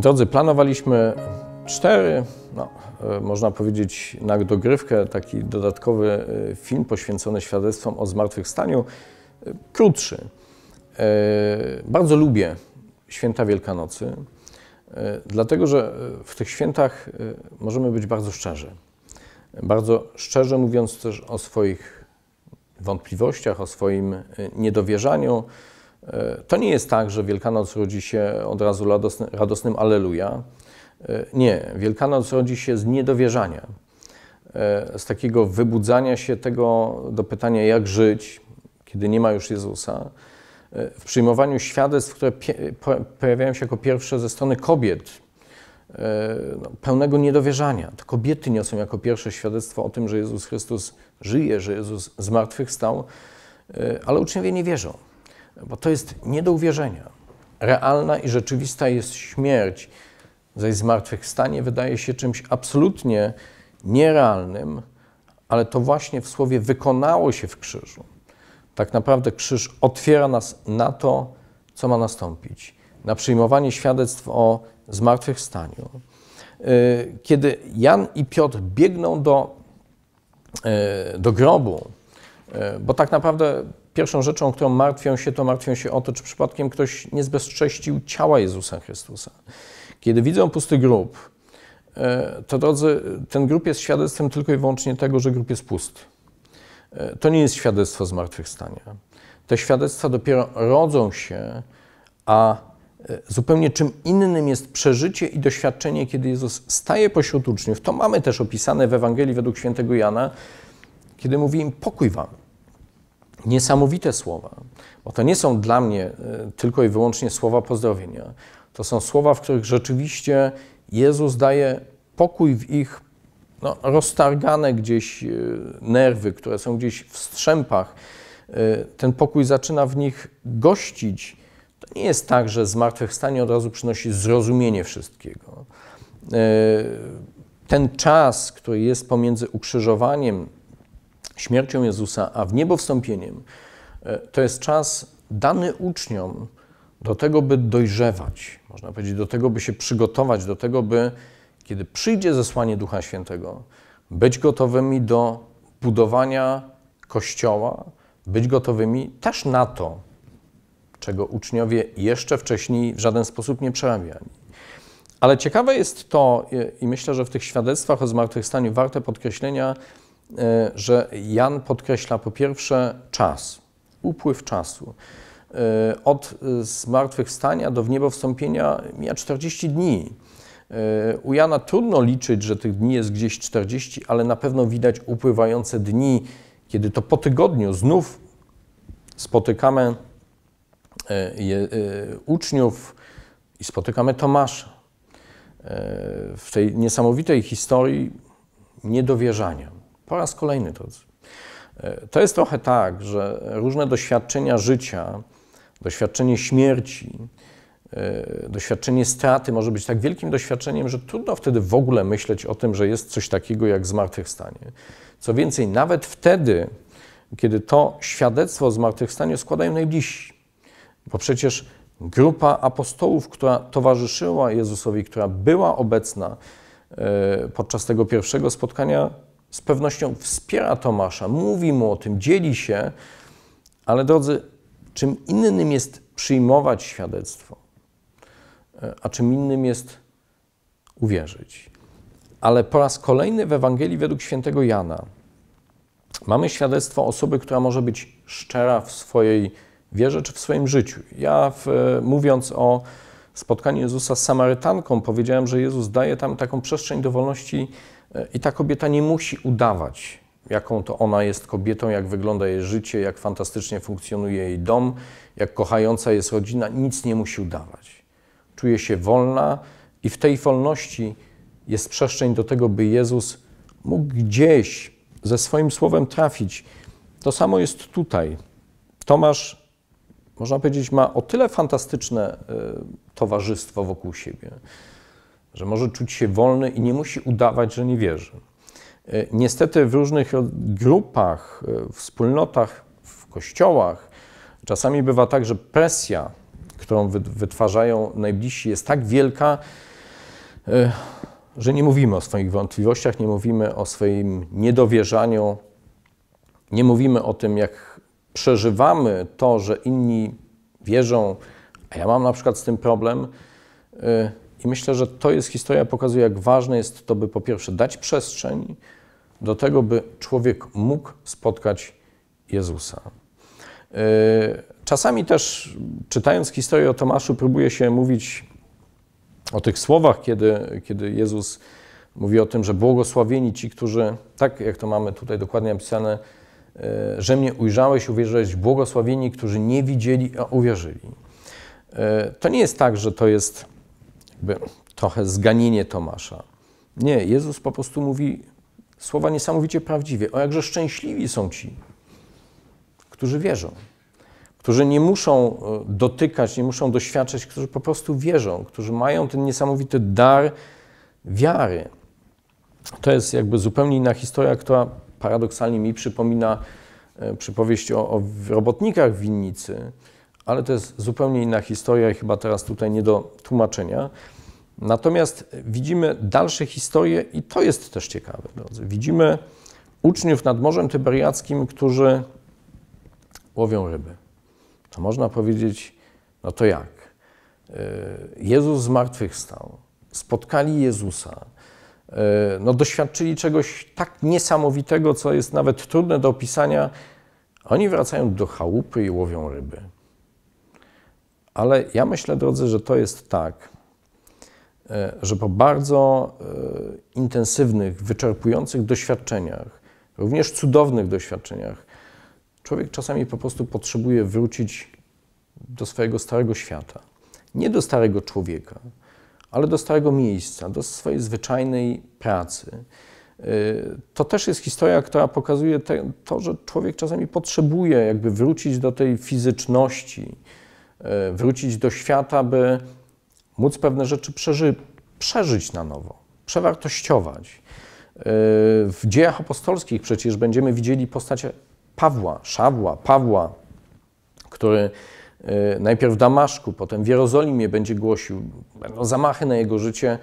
Drodzy, planowaliśmy cztery, no, e, można powiedzieć, na dogrywkę taki dodatkowy e, film poświęcony świadectwom o zmartwychwstaniu, e, krótszy. Bardzo lubię święta Wielkanocy, dlatego że w tych świętach możemy być bardzo szczerzy. Bardzo szczerze mówiąc też o swoich wątpliwościach, o swoim niedowierzaniu. To nie jest tak, że Wielkanoc rodzi się od razu radosnym Alleluja. Nie, Wielkanoc rodzi się z niedowierzania, z takiego wybudzania się tego do pytania, jak żyć, kiedy nie ma już Jezusa, w przyjmowaniu świadectw, które pojawiają się jako pierwsze ze strony kobiet, no, pełnego niedowierzania. To kobiety niosą jako pierwsze świadectwo o tym, że Jezus Chrystus żyje, że Jezus zmartwychwstał, ale uczniowie nie wierzą, bo to jest nie do uwierzenia. Realna i rzeczywista jest śmierć, zaś zmartwychwstanie wydaje się czymś absolutnie nierealnym, ale to właśnie w słowie wykonało się w krzyżu. Tak naprawdę krzyż otwiera nas na to, co ma nastąpić, na przyjmowanie świadectw o zmartwychwstaniu. Y, kiedy Jan i Piotr biegną do, y, do grobu, y, bo tak naprawdę pierwszą rzeczą, którą martwią się, to martwią się o to, czy przypadkiem ktoś nie zbezcześcił ciała Jezusa Chrystusa. Kiedy widzą pusty grób, e, to drodzy, ten grób jest świadectwem tylko i wyłącznie tego, że grób jest pusty. E, to nie jest świadectwo zmartwychwstania. Te świadectwa dopiero rodzą się, a e, zupełnie czym innym jest przeżycie i doświadczenie, kiedy Jezus staje pośród uczniów. To mamy też opisane w Ewangelii według świętego Jana, kiedy mówi im pokój wam. Niesamowite słowa, bo to nie są dla mnie tylko i wyłącznie słowa pozdrowienia. To są słowa, w których rzeczywiście Jezus daje pokój w ich no, roztargane gdzieś e, nerwy, które są gdzieś w strzępach. E, ten pokój zaczyna w nich gościć. To nie jest tak, że zmartwychwstanie od razu przynosi zrozumienie wszystkiego. E, ten czas, który jest pomiędzy ukrzyżowaniem, śmiercią Jezusa, a w niebo wstąpieniem, to jest czas dany uczniom, do tego, by dojrzewać, można powiedzieć, do tego, by się przygotować, do tego, by kiedy przyjdzie zesłanie Ducha Świętego, być gotowymi do budowania Kościoła, być gotowymi też na to, czego uczniowie jeszcze wcześniej w żaden sposób nie przerabiali. Ale ciekawe jest to, i myślę, że w tych świadectwach o zmartwychwstaniu warte podkreślenia, e, że Jan podkreśla po pierwsze czas, upływ czasu. E, od e, zmartwychwstania do wniebowstąpienia mija 40 dni. E, u Jana trudno liczyć, że tych dni jest gdzieś 40, ale na pewno widać upływające dni, kiedy to po tygodniu znów spotykamy uczniów i spotykamy Tomasza. W tej niesamowitej historii niedowierzania. Po raz kolejny, drodzy. To jest trochę tak, że różne doświadczenia życia, doświadczenie śmierci, e, doświadczenie straty może być tak wielkim doświadczeniem, że trudno wtedy w ogóle myśleć o tym, że jest coś takiego jak zmartwychwstanie. Co więcej, nawet wtedy, kiedy to świadectwo o zmartwychwstaniu składają najbliżsi, bo przecież grupa apostołów, która towarzyszyła Jezusowi, która była obecna e, podczas tego pierwszego spotkania, z pewnością wspiera Tomasza, mówi mu o tym, dzieli się, ale drodzy, Czym innym jest przyjmować świadectwo, e, a czym innym jest uwierzyć. Ale po raz kolejny w Ewangelii według świętego Jana mamy świadectwo osoby, która może być szczera w swojej wierze czy w swoim życiu. Ja w, e, mówiąc o spotkaniu Jezusa z Samarytanką, powiedziałem, że Jezus daje tam taką przestrzeń do wolności i ta kobieta nie musi udawać jaką to ona jest kobietą, jak wygląda jej życie, jak fantastycznie funkcjonuje jej dom, jak kochająca jest rodzina, nic nie musi udawać. Czuje się wolna i w tej wolności jest przestrzeń do tego, by Jezus mógł gdzieś ze swoim słowem trafić. To samo jest tutaj. Tomasz, można powiedzieć, ma o tyle fantastyczne e, towarzystwo wokół siebie, że może czuć się wolny i nie musi udawać, że nie wierzy. E, niestety w różnych grupach, e, wspólnotach, w kościołach czasami bywa tak, że presja, którą wytwarzają najbliżsi, jest tak wielka, e, że nie mówimy o swoich wątpliwościach, nie mówimy o swoim niedowierzaniu, nie mówimy o tym, jak przeżywamy to, że inni wierzą, a ja mam na przykład z tym problem. I myślę, że to jest historia, pokazuje, jak ważne jest to, by po pierwsze dać przestrzeń do tego, by człowiek mógł spotkać Jezusa. E, czasami też, czytając historię o Tomaszu, próbuje się mówić o tych słowach, kiedy, kiedy Jezus mówi o tym, że błogosławieni ci, którzy, tak jak to mamy tutaj dokładnie napisane, e, że mnie ujrzałeś, uwierzyłeś, błogosławieni, którzy nie widzieli, a uwierzyli. E, to nie jest tak, że to jest jakby trochę zganienie Tomasza. Nie, Jezus po prostu mówi słowa niesamowicie prawdziwie. O jakże szczęśliwi są ci, którzy wierzą, którzy nie muszą e, dotykać, nie muszą doświadczać, którzy po prostu wierzą, którzy mają ten niesamowity dar wiary. To jest jakby zupełnie inna historia, która paradoksalnie mi przypomina e, przypowieść o, o robotnikach w winnicy, ale to jest zupełnie inna historia i chyba teraz tutaj nie do tłumaczenia. Natomiast widzimy dalsze historie i to jest też ciekawe, drodzy. Widzimy uczniów nad Morzem Tyberiackim, którzy łowią ryby. To można powiedzieć, no to jak? E, Jezus zmartwychwstał, spotkali Jezusa, e, no doświadczyli czegoś tak niesamowitego, co jest nawet trudne do opisania. Oni wracają do chałupy i łowią ryby. Ale ja myślę, drodzy, że to jest tak, e, że po bardzo intensywnych, wyczerpujących doświadczeniach, również cudownych doświadczeniach, Człowiek czasami po prostu potrzebuje wrócić do swojego starego świata. Nie do starego człowieka, ale do starego miejsca, do swojej zwyczajnej pracy. Y, to też jest historia, która pokazuje te, to, że człowiek czasami potrzebuje jakby wrócić do tej fizyczności, wrócić do świata, by móc pewne rzeczy przeży przeżyć na nowo, przewartościować. Y, w dziejach apostolskich przecież będziemy widzieli postać Pawła, Szawła, Pawła, który e, najpierw w Damaszku, potem w Jerozolimie będzie głosił, będą zamachy na jego życie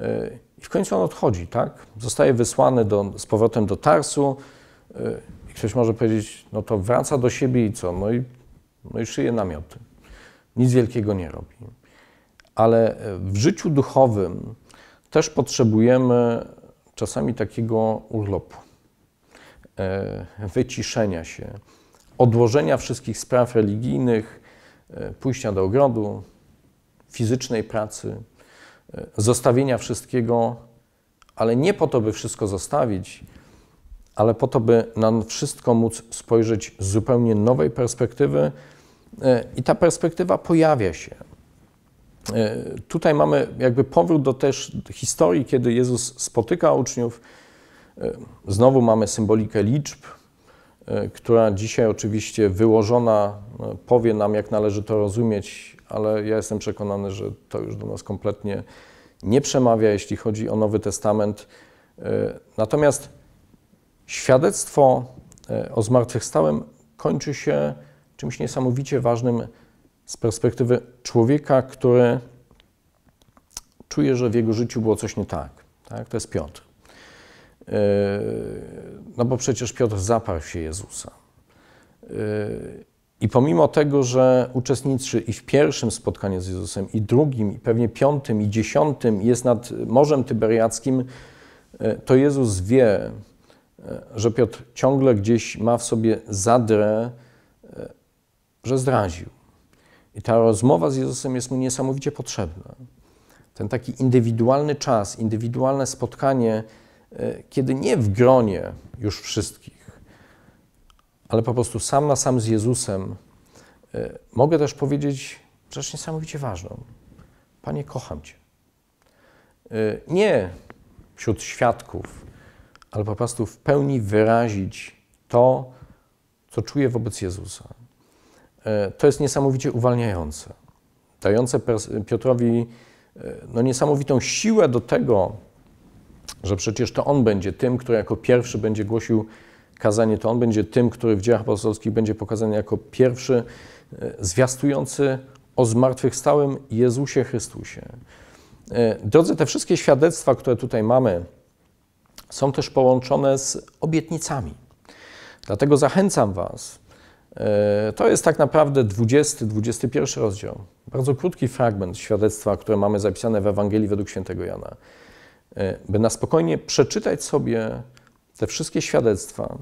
e, i w końcu on odchodzi, tak? Zostaje wysłany do, z powrotem do Tarsu e, i ktoś może powiedzieć, no to wraca do siebie i co? No i, no i szyje namioty. Nic wielkiego nie robi. Ale w życiu duchowym też potrzebujemy czasami takiego urlopu. E, wyciszenia się, odłożenia wszystkich spraw religijnych, e, pójścia do ogrodu, fizycznej pracy, e, zostawienia wszystkiego, ale nie po to, by wszystko zostawić, ale po to, by na wszystko móc spojrzeć z zupełnie nowej perspektywy. I ta perspektywa pojawia się. Tutaj mamy jakby powrót do też historii, kiedy Jezus spotyka uczniów E, znowu mamy symbolikę liczb, e, która dzisiaj oczywiście wyłożona e, powie nam, jak należy to rozumieć, ale ja jestem przekonany, że to już do nas kompletnie nie przemawia, jeśli chodzi o Nowy Testament. Natomiast świadectwo o zmartwychwstałym kończy się czymś niesamowicie ważnym z perspektywy człowieka, który czuje, że w jego życiu było coś nie tak. tak? To jest Piotr. E, no bo przecież Piotr zaparł się Jezusa. E, I pomimo tego, że uczestniczy i w pierwszym spotkaniu z Jezusem, i drugim, i pewnie piątym, i dziesiątym jest nad Morzem Tyberiackim, e, to Jezus wie, że Piotr ciągle gdzieś ma w sobie zadrę, że zdradził. I ta rozmowa z Jezusem jest mu niesamowicie potrzebna. Ten taki indywidualny czas, indywidualne spotkanie E, kiedy nie w gronie już wszystkich, ale po prostu sam na sam z Jezusem, e, mogę też powiedzieć rzecz niesamowicie ważną. Panie, kocham Cię. E, nie wśród świadków, ale po prostu w pełni wyrazić to, co czuję wobec Jezusa. To jest niesamowicie uwalniające, dające Piotrowi no, niesamowitą siłę do tego, że przecież to on będzie tym, który jako pierwszy będzie głosił kazanie, to on będzie tym, który w dziejach apostolskich będzie pokazany jako pierwszy, e, zwiastujący o zmartwychwstałym Jezusie Chrystusie. E, drodzy, te wszystkie świadectwa, które tutaj mamy, są też połączone z obietnicami. Dlatego zachęcam Was. E, to jest tak naprawdę 20-21 rozdział. Bardzo krótki fragment świadectwa, które mamy zapisane w Ewangelii według świętego Jana. E, by na spokojnie przeczytać sobie te wszystkie świadectwa,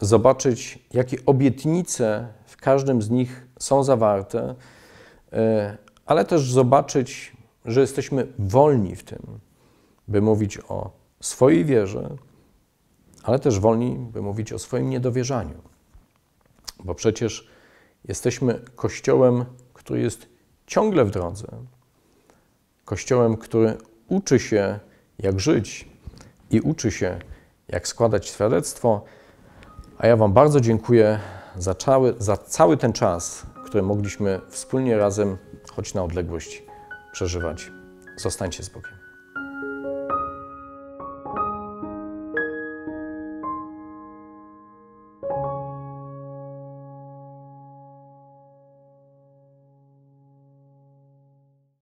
zobaczyć, jakie obietnice w każdym z nich są zawarte, ale też zobaczyć, że jesteśmy wolni w tym, by mówić o swojej wierze, ale też wolni, by mówić o swoim niedowierzaniu. Bo przecież jesteśmy kościołem, który jest ciągle w drodze. Kościołem, który uczy się, jak żyć i uczy się, jak składać świadectwo. A ja Wam bardzo dziękuję za cały, za cały ten czas, który mogliśmy wspólnie razem, choć na odległość, przeżywać. Zostańcie z Bogiem.